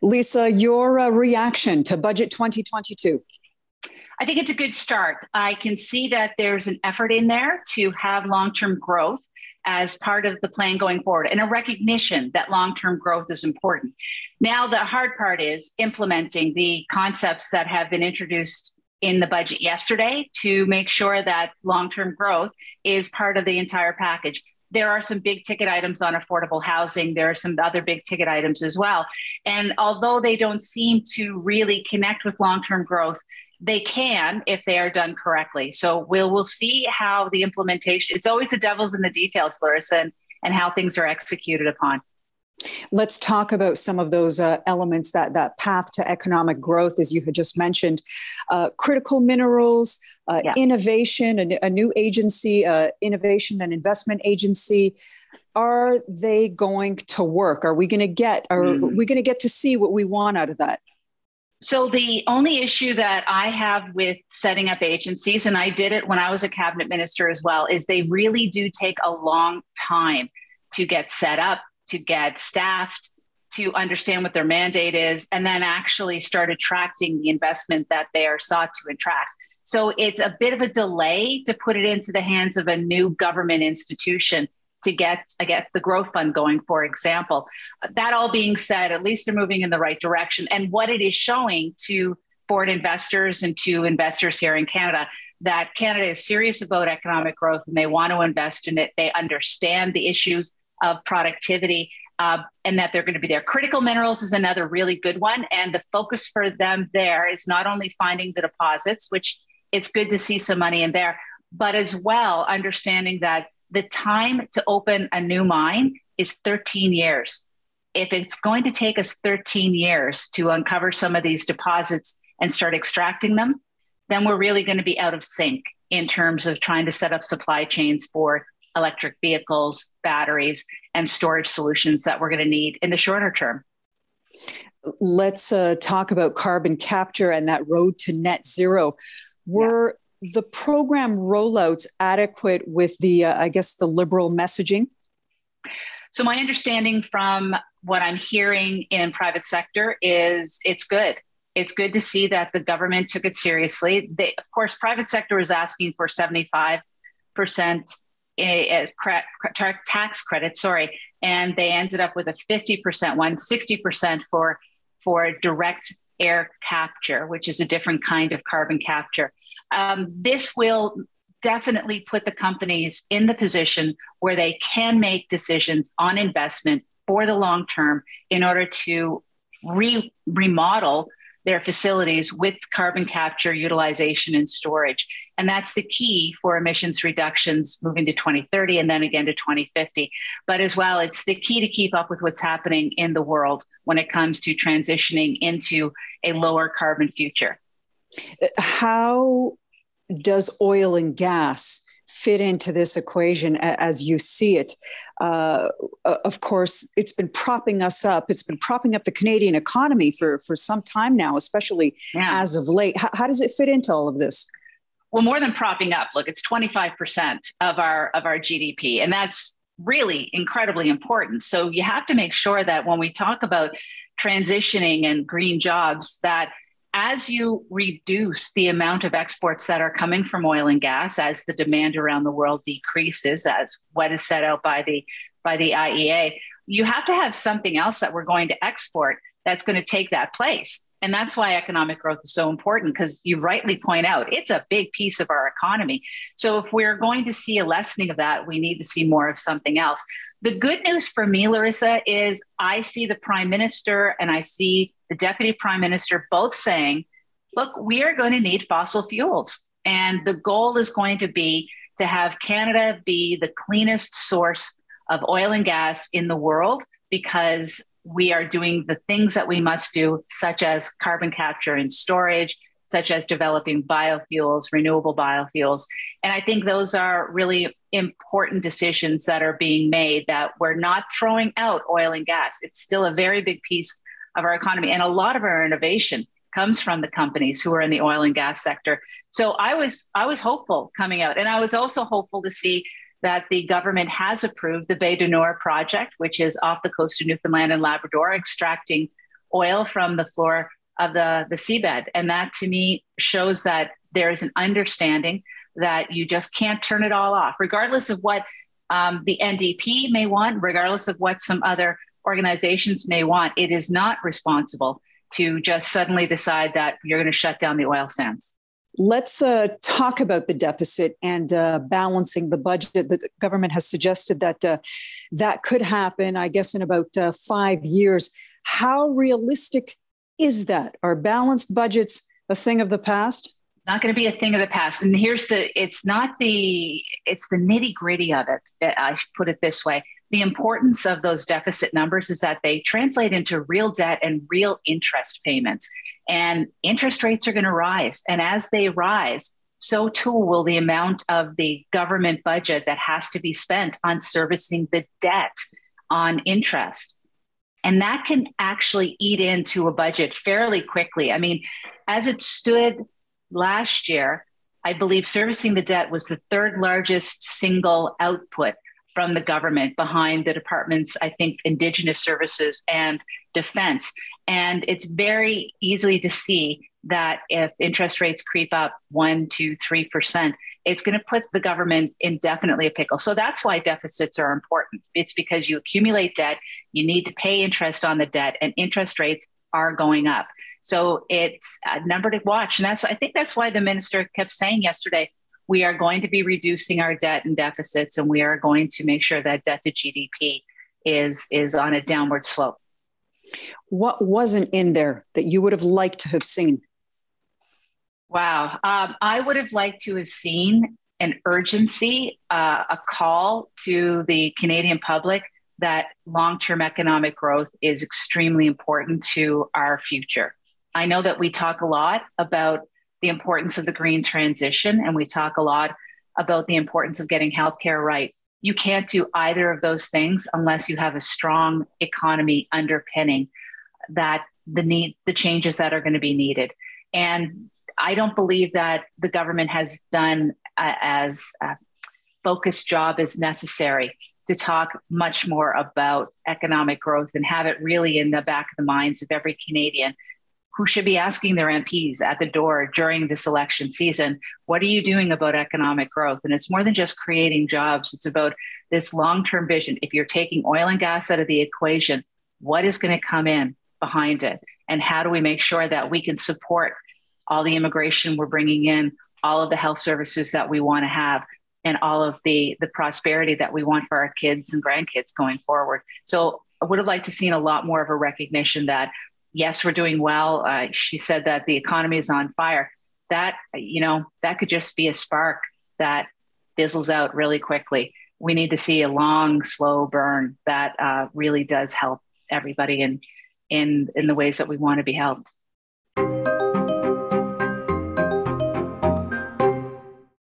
Lisa, your uh, reaction to Budget 2022? I think it's a good start. I can see that there's an effort in there to have long term growth as part of the plan going forward and a recognition that long term growth is important. Now, the hard part is implementing the concepts that have been introduced in the budget yesterday to make sure that long term growth is part of the entire package. There are some big ticket items on affordable housing. There are some other big ticket items as well. And although they don't seem to really connect with long term growth, they can if they are done correctly. So we'll we'll see how the implementation. It's always the devil's in the details, Larysa, and, and how things are executed upon. Let's talk about some of those uh, elements that that path to economic growth, as you had just mentioned, uh, critical minerals, uh, yeah. innovation, a, a, new agency, uh, innovation and investment agency. Are they going to work? Are we going to get? Are mm. we going to get to see what we want out of that? So, the only issue that I have with setting up agencies, and I did it when I was a cabinet minister as well, is they really do take a long time to get set up, to get staffed, to understand what their mandate is, and then actually start attracting the investment that they are sought to attract. So, it's a bit of a delay to put it into the hands of a new government institution to get get the growth fund going, for example. That all being said, at least they're moving in the right direction. And what it is showing to foreign investors and to investors here in Canada that Canada is serious about economic growth and they want to invest in it. They understand the issues of productivity uh, and that they're going to be there. Critical minerals is another really good one. And the focus for them there is not only finding the deposits, which it's good to see some money in there, but as well understanding that the time to open a new mine is 13 years. If it's going to take us 13 years to uncover some of these deposits and start extracting them, then we're really going to be out of sync in terms of trying to set up supply chains for electric vehicles, batteries, and storage solutions that we're going to need in the shorter term. Let's uh, talk about carbon capture and that road to net zero. We're the program rollouts adequate with the, uh, I guess, the liberal messaging? So, my understanding from what I'm hearing in private sector is it's good. It's good to see that the government took it seriously. They, of course, private sector is asking for 75 eh, eh, tax credit. Sorry, and they ended up with a 50 percent one, 60 percent for for direct air capture, which is a different kind of carbon capture. Um, this will definitely put the companies in the position where they can make decisions on investment for the long term in order to re- remodel their facilities with carbon capture, utilization, and storage. And that's the key for emissions reductions moving to 2030 and then again to 2050. But as well, it's the key to keep up with what's happening in the world when it comes to transitioning into a lower carbon future. How does oil and gas? Fit into this equation as you see it. Uh, of course, it's been propping us up. It's been propping up the Canadian economy for, for some time now, especially yeah. as of late. How, how does it fit into all of this? Well, more than propping up, look, it's 25% of our of our GDP. And that's really incredibly important. So you have to make sure that when we talk about transitioning and green jobs, that as you reduce the amount of exports that are coming from oil and gas, as the demand around the world decreases, as what is set out by the by the IEA, you have to have something else that we're going to export that's going to take that place. And that's why economic growth is so important because you rightly point out it's a big piece of our economy. So if we're going to see a lessening of that, we need to see more of something else. The good news for me, Larysa, is I see the prime minister and I see the deputy prime minister both saying, look, we are going to need fossil fuels. And the goal is going to be to have Canada be the cleanest source of oil and gas in the world because we are doing the things that we must do, such as carbon capture and storage, such as developing biofuels, renewable biofuels. And I think those are really important decisions that are being made that we're not throwing out oil and gas. It's still a very big piece of our economy. And a lot of our innovation comes from the companies who are in the oil and gas sector. So I was I was hopeful coming out. And I was also hopeful to see that the government has approved the Bay du Nord project, which is off the coast of Newfoundland and Labrador, extracting oil from the floor of the, the seabed. And that to me shows that there's an understanding that you just can't turn it all off, regardless of what um, the NDP may want, regardless of what some other organizations may want. It is not responsible to just suddenly decide that you're going to shut down the oil sands. Let's uh, talk about the deficit and uh, balancing the budget. The government has suggested that uh, that could happen, I guess, in about uh, five years. How realistic is that? Are balanced budgets a thing of the past? Not going to be a thing of the past. And here's the it's not the it's the nitty gritty of it. I put it this way. The importance of those deficit numbers is that they translate into real debt and real interest payments. And interest rates are going to rise. And as they rise, so too will the amount of the government budget that has to be spent on servicing the debt on interest. And that can actually eat into a budget fairly quickly. I mean, as it stood last year, I believe servicing the debt was the third largest single output from the government behind the departments, I think, Indigenous Services and Defense. And it's very easily to see that if interest rates creep up one, two, three percent, it's going to put the government in definitely a pickle. So that's why deficits are important. It's because you accumulate debt, you need to pay interest on the debt, and interest rates are going up. So it's a number to watch. And that's I think that's why the minister kept saying yesterday, we are going to be reducing our debt and deficits, and we are going to make sure that debt to GDP is is on a downward slope. What wasn't in there that you would have liked to have seen? Wow. Um, I would have liked to have seen an urgency, uh, a call to the Canadian public that long term economic growth is extremely important to our future. I know that we talk a lot about the importance of the green transition, and we talk a lot about the importance of getting healthcare right. You can't do either of those things unless you have a strong economy underpinning that the need, the changes that are going to be needed. And I don't believe that the government has done uh, as a focused job as necessary to talk much more about economic growth and have it really in the back of the minds of every Canadian who should be asking their MPs at the door during this election season, what are you doing about economic growth? And it's more than just creating jobs, it's about this long term vision. If you're taking oil and gas out of the equation, what is going to come in behind it? And how do we make sure that we can support all the immigration we're bringing in, all of the health services that we want to have? and all of the the prosperity that we want for our kids and grandkids going forward. So I would have liked to seen a lot more of a recognition that yes, we're doing well. Uh, she said that the economy is on fire. That, you know, that could just be a spark that fizzles out really quickly. We need to see a long, slow burn that uh, really does help everybody in, in, in the ways that we want to be helped.